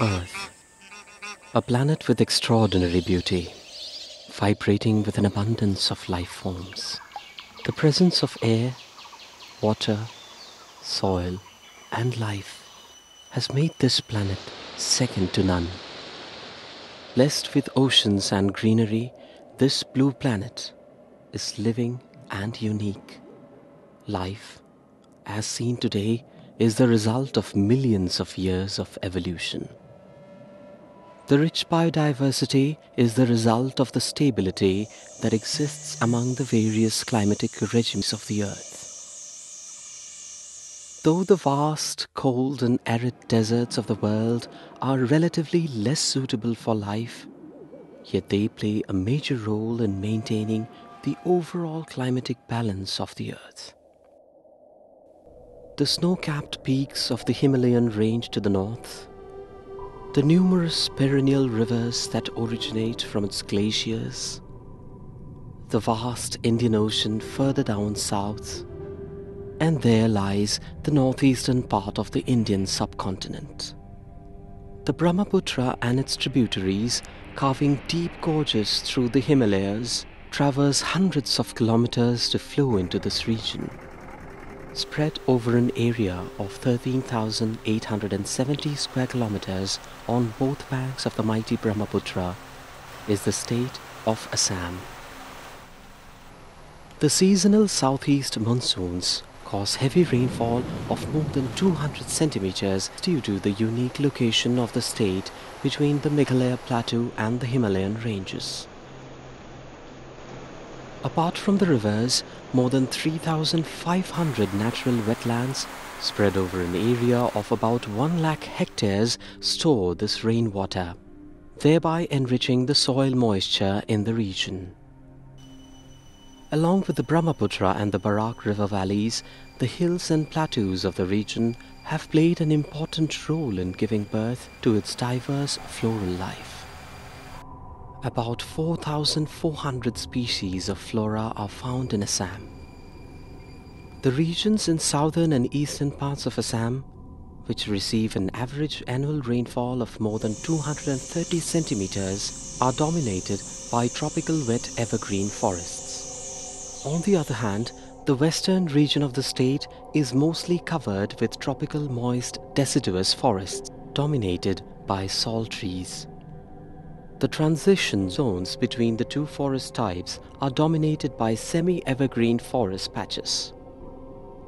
Earth, a planet with extraordinary beauty, vibrating with an abundance of life forms. The presence of air, water, soil, and life has made this planet second to none. Blessed with oceans and greenery, this blue planet is living and unique. Life, as seen today, is the result of millions of years of evolution. The rich biodiversity is the result of the stability that exists among the various climatic regimes of the earth. Though the vast, cold, and arid deserts of the world are relatively less suitable for life, yet they play a major role in maintaining the overall climatic balance of the earth. The snow capped peaks of the Himalayan range to the north, the numerous perennial rivers that originate from its glaciers, the vast Indian Ocean further down south, and there lies the northeastern part of the Indian subcontinent. The Brahmaputra and its tributaries, carving deep gorges through the Himalayas, traverse hundreds of kilometers to flow into this region spread over an area of 13,870 square kilometers on both banks of the mighty Brahmaputra, is the state of Assam. The seasonal southeast monsoons cause heavy rainfall of more than 200 centimeters due to the unique location of the state between the Meghalaya Plateau and the Himalayan ranges. Apart from the rivers, more than 3,500 natural wetlands spread over an area of about 1 lakh hectares store this rainwater, thereby enriching the soil moisture in the region. Along with the Brahmaputra and the Barak river valleys, the hills and plateaus of the region have played an important role in giving birth to its diverse floral life. About 4,400 species of flora are found in Assam. The regions in southern and eastern parts of Assam, which receive an average annual rainfall of more than 230 centimeters, are dominated by tropical wet evergreen forests. On the other hand, the western region of the state is mostly covered with tropical moist deciduous forests dominated by sal trees. The transition zones between the two forest types are dominated by semi-evergreen forest patches.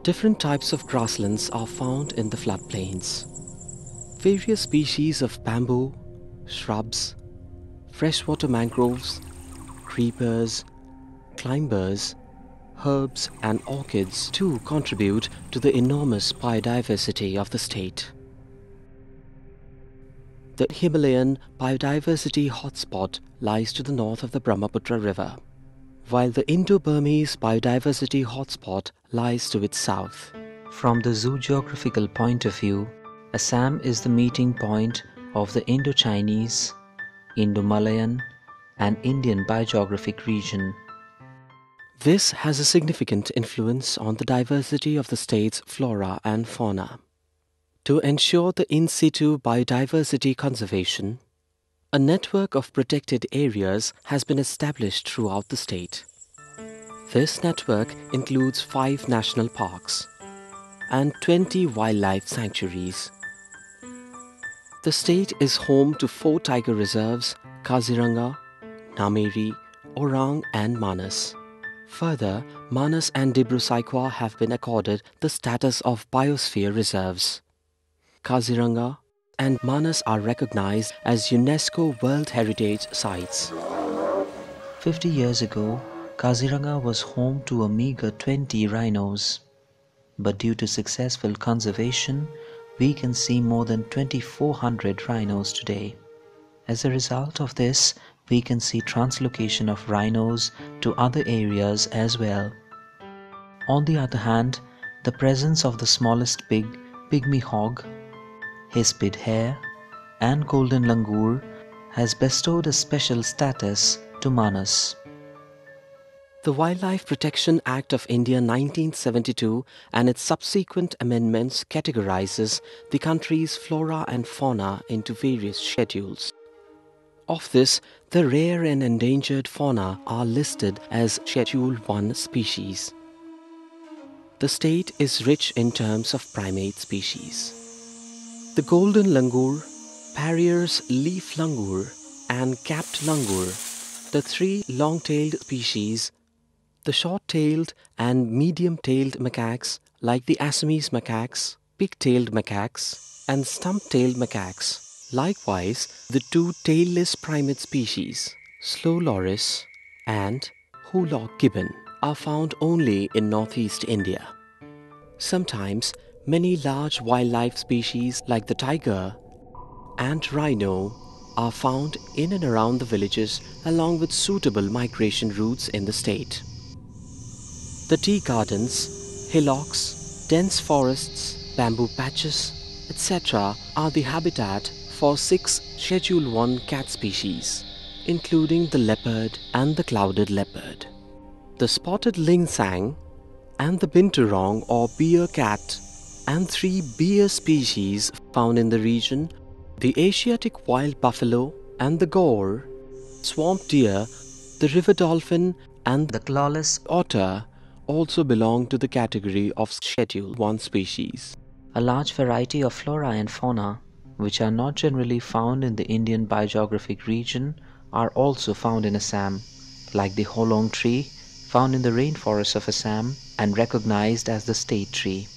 Different types of grasslands are found in the floodplains. Various species of bamboo, shrubs, freshwater mangroves, creepers, climbers, herbs and orchids too contribute to the enormous biodiversity of the state. The Himalayan biodiversity hotspot lies to the north of the Brahmaputra River, while the Indo-Burmese biodiversity hotspot lies to its south. From the zoogeographical point of view, Assam is the meeting point of the Indo-Chinese, Indo-Malayan and Indian biogeographic region. This has a significant influence on the diversity of the state's flora and fauna. To ensure the in situ biodiversity conservation, a network of protected areas has been established throughout the state. This network includes five national parks and 20 wildlife sanctuaries. The state is home to four tiger reserves Kaziranga, Nameri, Orang, and Manas. Further, Manas and Dibru Saikhowa have been accorded the status of biosphere reserves. Kaziranga, and Manas are recognized as UNESCO World Heritage Sites. 50 years ago, Kaziranga was home to a meager 20 rhinos. But due to successful conservation, we can see more than 2400 rhinos today. As a result of this, we can see translocation of rhinos to other areas as well. On the other hand, the presence of the smallest pig, pygmy hog, Hispid hare, and golden langur has bestowed a special status to Manas. The Wildlife Protection Act of India 1972 and its subsequent amendments categorizes the country's flora and fauna into various schedules. Of this, the rare and endangered fauna are listed as Schedule 1 species. The state is rich in terms of primate species. The golden langur, Phayre's leaf langur, and capped langur, the three long-tailed species, the short-tailed and medium-tailed macaques like the Assamese macaques, pig-tailed macaques, and stump-tailed macaques Likewise, the two tailless primate species, Slow loris and Hoolock gibbon, are found only in northeast India. Sometimes, many large wildlife species like the tiger and rhino are found in and around the villages along with suitable migration routes in the state. The tea gardens, hillocks, dense forests, bamboo patches, etc. are the habitat for six Schedule 1 cat species, including the leopard and the clouded leopard. The spotted linsang and the binturong or bear cat and three bear species found in the region, the Asiatic wild buffalo and the gaur, swamp deer, the river dolphin and the clawless otter also belong to the category of Schedule 1 species. A large variety of flora and fauna which are not generally found in the Indian biogeographic region, are also found in Assam, like the holong tree found in the rainforests of Assam and recognized as the state tree,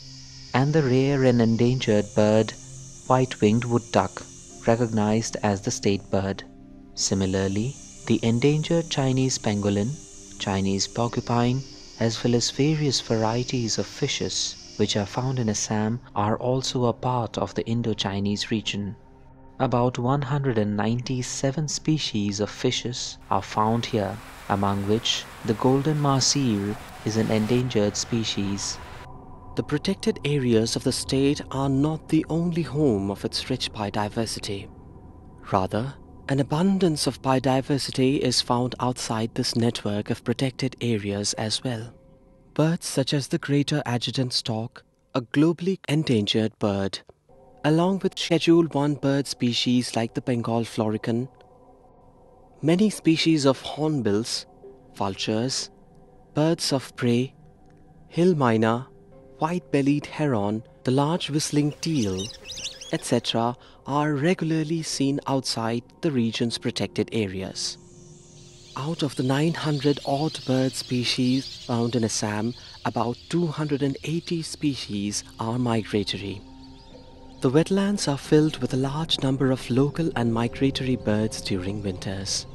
and the rare and endangered bird white-winged wood duck, recognized as the state bird. Similarly, the endangered Chinese pangolin, Chinese porcupine, as well as various varieties of fishes which are found in Assam are also a part of the Indo-Chinese region. About 197 species of fishes are found here, among which the golden mahseer is an endangered species. The protected areas of the state are not the only home of its rich biodiversity. Rather, an abundance of biodiversity is found outside this network of protected areas as well. Birds such as the greater adjutant stork, a globally endangered bird, along with Schedule 1 bird species like the Bengal florican, many species of hornbills, vultures, birds of prey, hill myna, white-bellied heron, the large whistling teal, etc. are regularly seen outside the region's protected areas. Out of the 900 odd bird species found in Assam, about 280 species are migratory. The wetlands are filled with a large number of local and migratory birds during winters.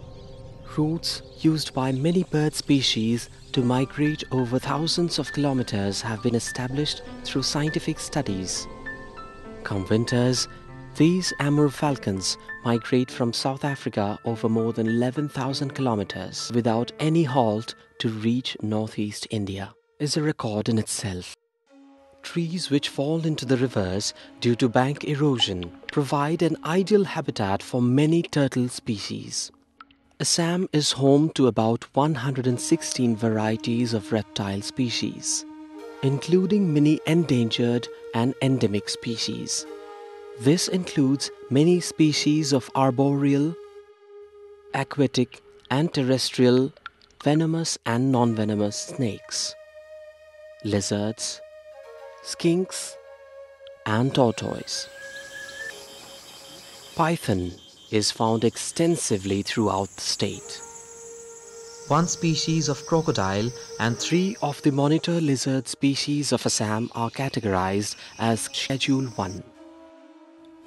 Routes used by many bird species to migrate over thousands of kilometers have been established through scientific studies. Come winters, these Amur falcons migrate from South Africa over more than 11,000 kilometers without any halt to reach northeast India is a record in itself. Trees which fall into the rivers due to bank erosion provide an ideal habitat for many turtle species. Assam is home to about 116 varieties of reptile species, including many endangered and endemic species. This includes many species of arboreal, aquatic, and terrestrial venomous and non-venomous snakes, lizards, skinks, and tortoise. Python is found extensively throughout the state. One species of crocodile and three of the monitor lizard species of Assam are categorized as Schedule 1.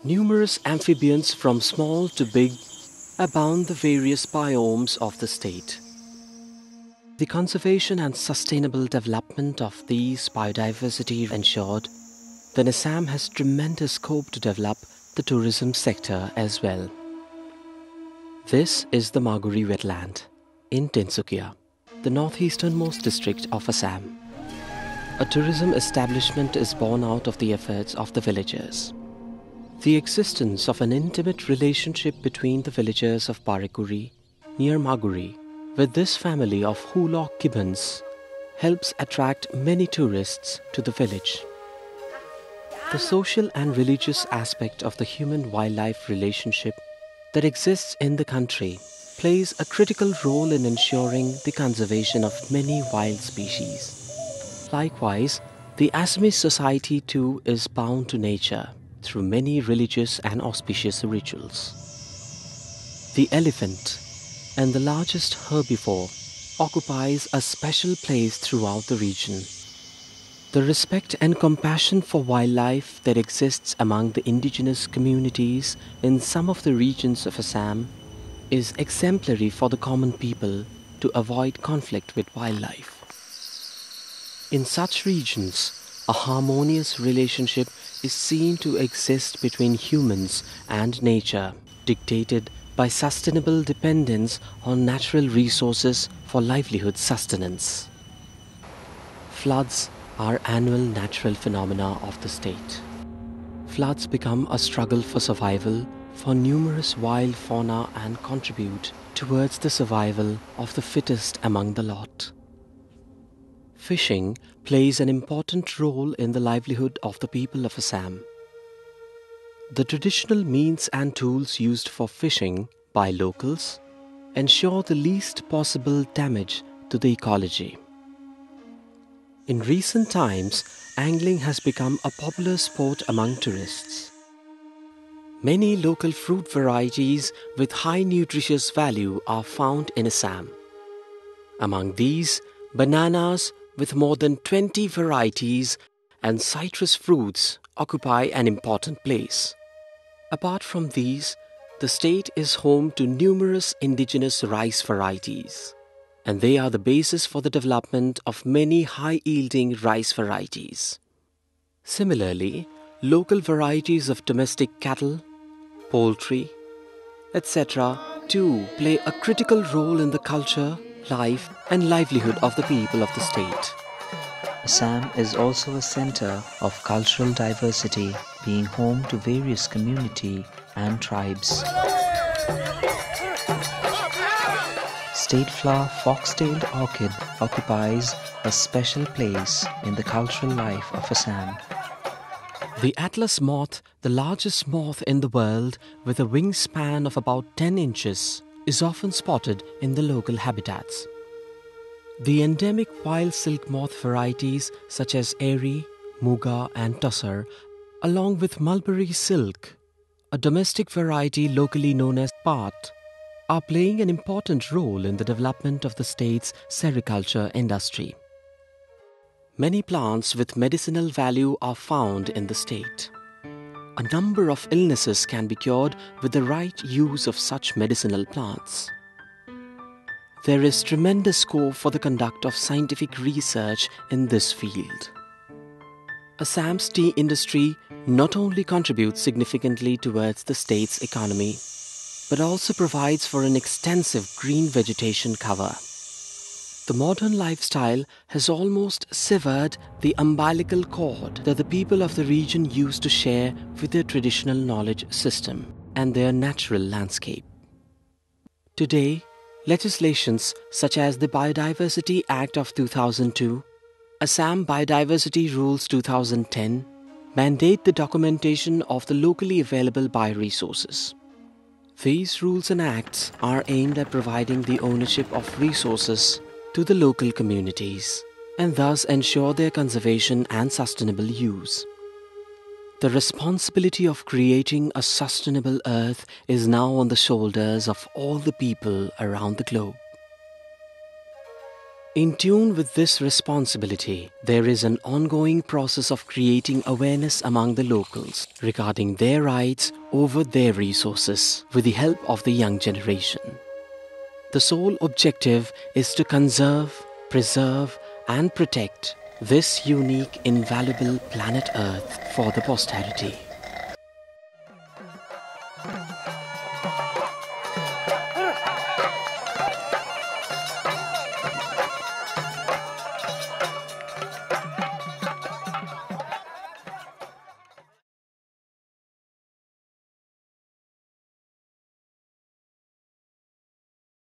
Numerous amphibians from small to big abound the various biomes of the state. The conservation and sustainable development of these biodiversity ensured, then Assam has tremendous scope to develop the tourism sector as well. This is the Maguri wetland in Tinsukia, the northeasternmost district of Assam. A tourism establishment is born out of the efforts of the villagers. The existence of an intimate relationship between the villagers of Barekuri, near Maguri, with this family of Hoolock gibbons helps attract many tourists to the village. The social and religious aspect of the human wildlife relationship that exists in the country plays a critical role in ensuring the conservation of many wild species. Likewise, the Assamese society too is bound to nature through many religious and auspicious rituals. The elephant and the largest herbivore occupies a special place throughout the region. The respect and compassion for wildlife that exists among the indigenous communities in some of the regions of Assam is exemplary for the common people to avoid conflict with wildlife. In such regions, a harmonious relationship is seen to exist between humans and nature, dictated by sustainable dependence on natural resources for livelihood sustenance. Floods are annual natural phenomena of the state. Floods become a struggle for survival for numerous wild fauna and contribute towards the survival of the fittest among the lot. Fishing plays an important role in the livelihood of the people of Assam. The traditional means and tools used for fishing by locals ensure the least possible damage to the ecology. In recent times, angling has become a popular sport among tourists. Many local fruit varieties with high nutritious value are found in Assam. Among these, bananas with more than 20 varieties and citrus fruits occupy an important place. Apart from these, the state is home to numerous indigenous rice varieties, and they are the basis for the development of many high yielding rice varieties. Similarly, local varieties of domestic cattle, poultry, etc., too play a critical role in the culture, life, and livelihood of the people of the state. Assam is also a center of cultural diversity, being home to various community and tribes. State flower fox-tailed orchid occupies a special place in the cultural life of Assam. The Atlas moth, the largest moth in the world with a wingspan of about 10 inches, is often spotted in the local habitats. The endemic wild silk moth varieties such as Eri, Muga, and Tussar, along with mulberry silk, a domestic variety locally known as Pat, are playing an important role in the development of the state's sericulture industry. Many plants with medicinal value are found in the state. A number of illnesses can be cured with the right use of such medicinal plants there is tremendous scope for the conduct of scientific research in this field. Assam's tea industry not only contributes significantly towards the state's economy, but also provides for an extensive green vegetation cover. The modern lifestyle has almost severed the umbilical cord that the people of the region used to share with their traditional knowledge system and their natural landscape. Today, Legislations such as the Biodiversity Act of 2002, Assam Biodiversity Rules 2010 mandate the documentation of the locally available bioresources. These rules and acts are aimed at providing the ownership of resources to the local communities and thus ensure their conservation and sustainable use. The responsibility of creating a sustainable earth is now on the shoulders of all the people around the globe. In tune with this responsibility, there is an ongoing process of creating awareness among the locals regarding their rights over their resources with the help of the young generation. The sole objective is to conserve, preserve, and protect this unique, invaluable planet Earth for the posterity.